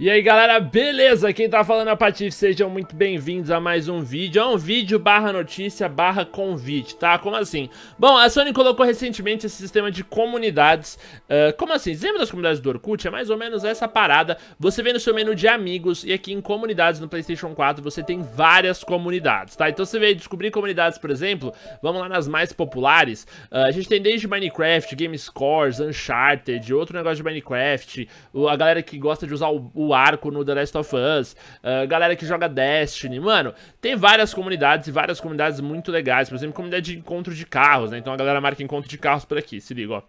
E aí galera, beleza? Quem tá falando é o Patife, sejam muito bem-vindos a mais um vídeo É um vídeo barra notícia barra convite, tá? Como assim? Bom, a Sony colocou recentemente esse sistema de comunidades uh, Como assim? Lembra das comunidades do Orkut? É mais ou menos essa parada Você vem no seu menu de amigos e aqui em comunidades no Playstation 4 você tem várias comunidades, tá? Então você veio descobrir comunidades, por exemplo Vamos lá nas mais populares uh, A gente tem desde Minecraft, Game Scores, Uncharted, outro negócio de Minecraft A galera que gosta de usar o, o arco no The Last of Us, uh, galera que joga Destiny, mano, tem várias comunidades e várias comunidades muito legais, por exemplo, comunidade de encontro de carros, né, então a galera marca encontro de carros por aqui, se liga, ó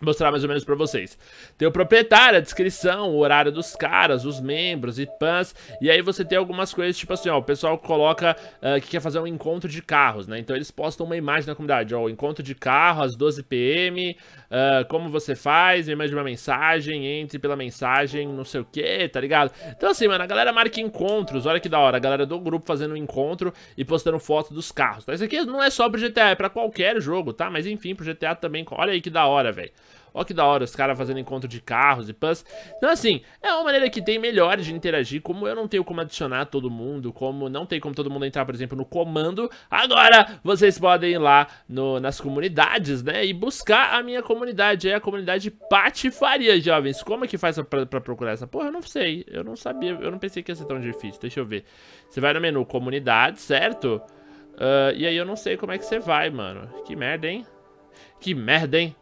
mostrar mais ou menos pra vocês. Tem o proprietário, a descrição, o horário dos caras, os membros e pans, e aí você tem algumas coisas, tipo assim, ó, o pessoal coloca uh, que quer fazer um encontro de carros, né, então eles postam uma imagem na comunidade, ó, encontro de carro às 12 pm, uh, como você faz, uma imagem de uma mensagem, entre pela mensagem, não sei o que, tá ligado? Então assim, mano, a galera marca encontros, olha que da hora, a galera do grupo fazendo um encontro e postando foto dos carros, tá? Isso aqui não é só pro GTA, é pra qualquer jogo, tá? Mas enfim, pro GTA também, olha aí que da hora, velho. Olha que da hora, os caras fazendo encontro de carros e pãs. Então, assim, é uma maneira que tem melhor de interagir. Como eu não tenho como adicionar todo mundo, como não tem como todo mundo entrar, por exemplo, no comando, agora vocês podem ir lá no, nas comunidades, né? E buscar a minha comunidade. É a comunidade Patifaria, jovens. Como é que faz pra, pra procurar essa porra? Eu não sei. Eu não sabia. Eu não pensei que ia ser tão difícil. Deixa eu ver. Você vai no menu comunidade, certo? Uh, e aí eu não sei como é que você vai, mano. Que merda, hein? Que merda, hein?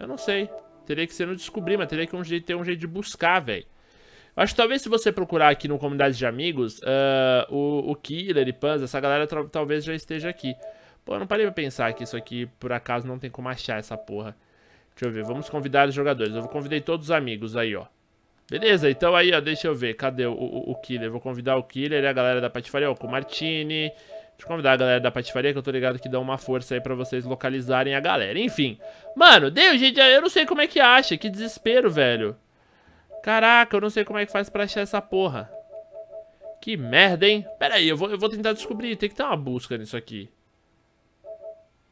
Eu não sei. Teria que ser no descobrir, mas teria que um jeito, ter um jeito de buscar, velho. Acho que talvez se você procurar aqui no comunidade de amigos, uh, o, o Killer e Panza, essa galera talvez já esteja aqui. Pô, eu não parei pra pensar que isso aqui, por acaso, não tem como achar essa porra. Deixa eu ver, vamos convidar os jogadores. Eu convidei todos os amigos aí, ó. Beleza, então aí, ó, deixa eu ver. Cadê o, o, o Killer? Vou convidar o Killer e a galera da Patifaria, ó, com o Martini... Deixa eu convidar a galera da patifaria, que eu tô ligado que dá uma força aí pra vocês localizarem a galera. Enfim. Mano, deu, gente. Eu não sei como é que acha. Que desespero, velho. Caraca, eu não sei como é que faz pra achar essa porra. Que merda, hein? Pera aí, eu vou, eu vou tentar descobrir. Tem que ter uma busca nisso aqui.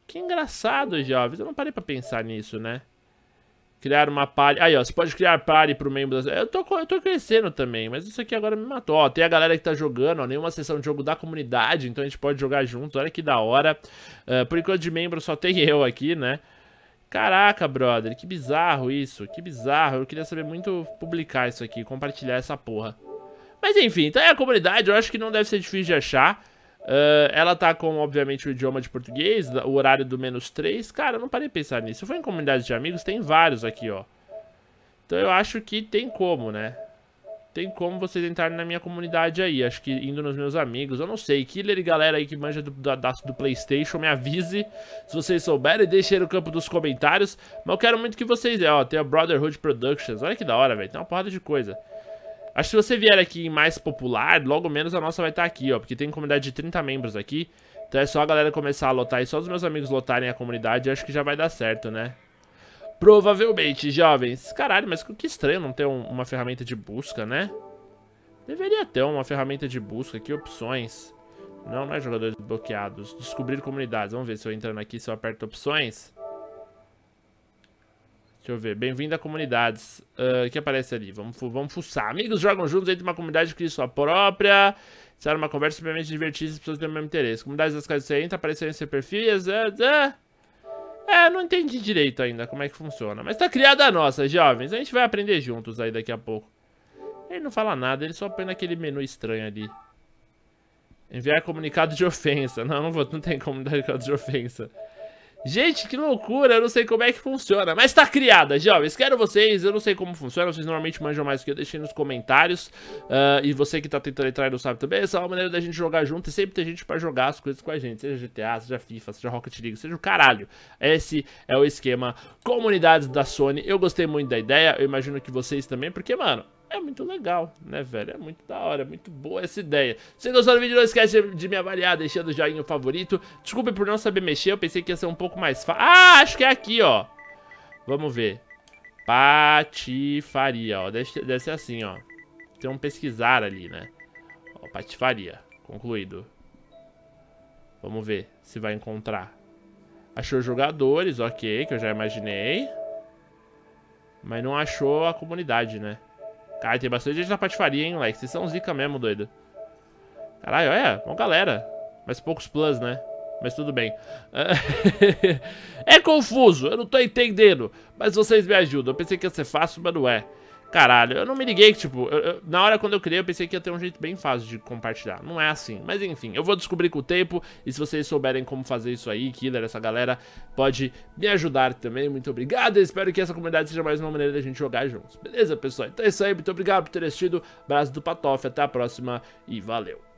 Que engraçado, jovens. Eu não parei pra pensar nisso, né? Criar uma party. Aí, ó, você pode criar party pro membro das... Eu tô, eu tô crescendo também, mas isso aqui agora me matou. Ó, tem a galera que tá jogando, ó, nenhuma sessão de jogo da comunidade, então a gente pode jogar juntos. Olha que da hora. Uh, por enquanto de membro só tem eu aqui, né? Caraca, brother, que bizarro isso, que bizarro. Eu queria saber muito publicar isso aqui, compartilhar essa porra. Mas enfim, então é a comunidade, eu acho que não deve ser difícil de achar. Uh, ela tá com, obviamente, o idioma de português, o horário do menos 3. Cara, eu não parei de pensar nisso. Se for em comunidade de amigos, tem vários aqui, ó. Então eu acho que tem como, né? Tem como vocês entrarem na minha comunidade aí. Acho que indo nos meus amigos. Eu não sei. Killer e galera aí que manja do, do, do Playstation, me avise se vocês souberem. Deixe aí no campo dos comentários. Mas eu quero muito que vocês... Ó, tem a Brotherhood Productions. Olha que da hora, velho. Tem uma porrada de coisa. Acho que se você vier aqui em mais popular, logo menos a nossa vai estar tá aqui, ó. Porque tem comunidade de 30 membros aqui. Então é só a galera começar a lotar e só os meus amigos lotarem a comunidade. Acho que já vai dar certo, né? Provavelmente, jovens. Caralho, mas que estranho não ter um, uma ferramenta de busca, né? Deveria ter uma ferramenta de busca aqui, opções. Não, não é jogadores bloqueados. Descobrir comunidades. Vamos ver se eu entrando aqui, se eu aperto opções. Deixa eu ver. Bem-vindo a comunidades. O uh, que aparece ali? Vamos, vamos fuçar. Amigos jogam juntos entre uma comunidade que cria sua própria. Será uma conversa simplesmente divertida e as pessoas têm o mesmo interesse. Comunidades das casas você entra, apareceram em seu perfil e... É, é, não entendi direito ainda como é que funciona. Mas tá criada a nossa, jovens. A gente vai aprender juntos aí daqui a pouco. Ele não fala nada, ele só põe naquele menu estranho ali. Enviar comunicado de ofensa. Não, não, vou, não tem comunicado de ofensa. Gente, que loucura, eu não sei como é que funciona Mas tá criada, jovens, quero vocês Eu não sei como funciona, vocês normalmente manjam mais do que eu Deixei nos comentários. Uh, E você que tá tentando entrar e não sabe também Essa é uma maneira da gente jogar junto E sempre tem gente pra jogar as coisas com a gente Seja GTA, seja FIFA, seja Rocket League Seja o caralho. Esse é o esquema Comunidades da Sony. Eu gostei muito da ideia, eu imagino que vocês também Porque, mano, é muito legal, né, velho? É muito da hora, é muito boa essa ideia. Se gostou do vídeo, não esquece de me avaliar, deixando o joinha favorito. Desculpe por não saber mexer, eu pensei que ia ser um pouco mais fácil. Ah, acho que é aqui, ó. Vamos ver. Patifaria, ó. Deve, deve ser assim, ó. Tem um pesquisar ali, né? Ó, patifaria. Concluído. Vamos ver se vai encontrar. Achou jogadores, ok, que eu já imaginei. Mas não achou a comunidade, né? Cara, tem bastante gente na patifaria, hein, moleque. Vocês são zica mesmo, doido. Caralho, olha, bom galera. Mas poucos plus, né? Mas tudo bem. é confuso, eu não tô entendendo. Mas vocês me ajudam. Eu pensei que ia ser fácil, mas não é. Caralho, eu não me liguei que, tipo, eu, eu, na hora quando eu criei, eu pensei que ia ter um jeito bem fácil de compartilhar. Não é assim. Mas enfim, eu vou descobrir com o tempo. E se vocês souberem como fazer isso aí, Killer, essa galera, pode me ajudar também. Muito obrigado. Eu espero que essa comunidade seja mais uma maneira da gente jogar juntos. Beleza, pessoal? Então é isso aí. Muito obrigado por ter assistido. Abraço do Patoff. Até a próxima e valeu.